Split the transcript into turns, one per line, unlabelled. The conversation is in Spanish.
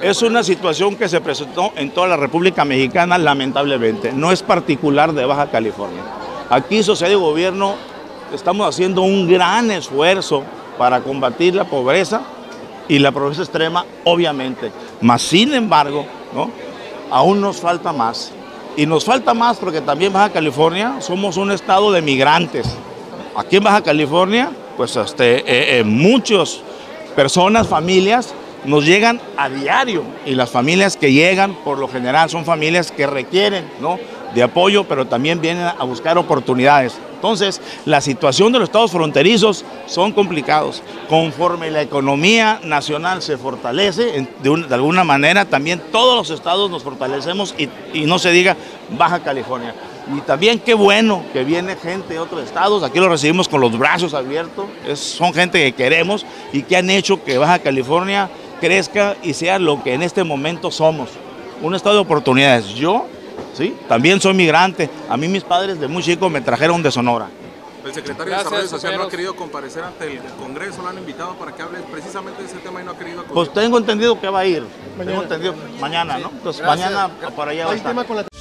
Es una situación que se presentó en toda la República Mexicana, lamentablemente. No es particular de Baja California. Aquí, Sociedad de Gobierno, estamos haciendo un gran esfuerzo para combatir la pobreza y la pobreza extrema, obviamente. Mas, sin embargo, aún nos falta más. Y nos falta más porque también Baja California somos un estado de migrantes. Aquí en Baja California, pues este, eh, eh, muchas personas, familias, nos llegan a diario y las familias que llegan por lo general son familias que requieren ¿no? de apoyo, pero también vienen a buscar oportunidades. Entonces, la situación de los estados fronterizos son complicados. Conforme la economía nacional se fortalece, de, alguna manera también todos los estados nos fortalecemos y, y no se diga Baja California. Y también qué bueno que viene gente de otros estados, aquí lo recibimos con los brazos abiertos, es, son gente que queremos y que han hecho que Baja California crezca y sea lo que en este momento somos, un estado de oportunidades. Yo, sí, también soy migrante, a mí mis padres de muy chico me trajeron de Sonora.
El secretario de Desarrollo Social no ha querido comparecer ante el Congreso, lo han invitado para que hable precisamente de ese tema y no ha querido acudir.
Pues tengo entendido que va a ir, mañana. tengo entendido mañana, ¿no? Entonces mañana para allá va a estar.